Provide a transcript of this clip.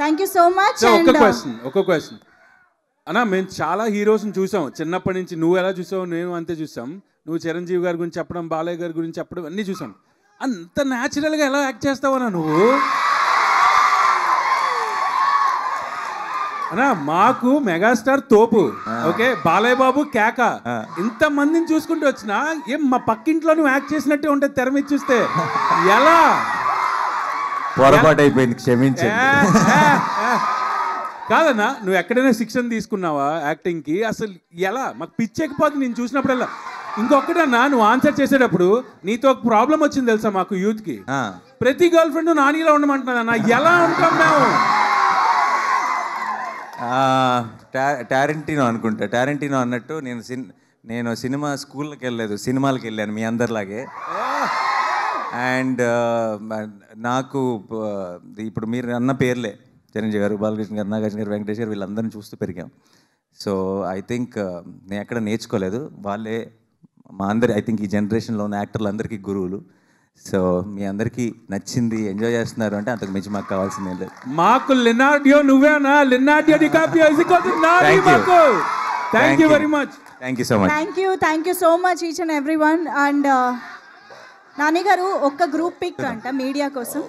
Thank you so much and question ఒక్క question అన్నా మేము చాలా హీరోస్ని చూసాం. చిన్నప్పటి నుంచి నువ్వు ఎలా చూసావు నేను అంతే చూసాం. నువ్వు చిరంజీవి గారి గురించి చెప్పడం బాలయ్య గారి గురించి చెప్పడం అన్నీ చూసాం. అంత న్యాచురల్గా ఎలా యాక్ట్ చేస్తావన్నా నువ్వు? అన్నా మాకు మెగాస్టార్ తోపు ఓకే? బాలయ్య బాబు కేక ఇంత మందిని చూసుకుంటూ వచ్చినా ఏం మా పక్కింట్లో నువ్వు యాక్ట్ చేసినట్టే ఉంటుంది తెర మీద చూస్తే. ఎలా? పొరపాటు అయిపోయింది క్షమించండి. కాదన్నా నువ్వు ఎక్కడైనా శిక్షణ తీసుకున్నావా యాక్టింగ్కి అసలు ఎలా? మాకు పిచ్చెక్కిపోతుంది నేను చూసినప్పుడల్లా. ఇంకొకటన్నా నువ్వు ఆన్సర్ చేసేటప్పుడు నీతో ఒక ప్రాబ్లం వచ్చింది తెలుసా మాకు యూత్కి ఆ, ప్రతి గర్ల్ ఫ్రెండ్ నానిలా ఉండమంటున్నా ఎలా ఉంటాం మేము? టారెంటినో అనుకుంటా. టారెంటినో అన్నట్టు నేను సిన్ నేను సినిమా స్కూల్కి వెళ్ళలేదు సినిమాలకు వెళ్ళాను మీ అందరిలాగే. అండ్ నాకు ఇప్పుడు మీరు అన్న పేర్లే. చిరంజీవి గారు బాలకృష్ణ గారు నాగార్జున గారు వెంకటేష్ గారు వీళ్ళందరినీ చూస్తూ పెరిగాం. సో ఐ థింక్ నేను ఎక్కడ నేర్చుకోలేదు. వాళ్ళే మా అందరి ఐ థింక్ ఈ జనరేషన్లో ఉన్న యాక్టర్లు అందరికీ గురువులు. సో మీ అందరికీ నచ్చింది ఎంజాయ్ చేస్తున్నారు అంటే అంతకు మించి మాకు కావాల్సిందేం లేదు. మాకు లినార్డియో నువ్వేనా. మాకు. Thank you very much thank you so much thank you thank you so much each and every one and Nani garu ఒక్క గ్రూప్ పిక్ అంట మీడియా కోసం.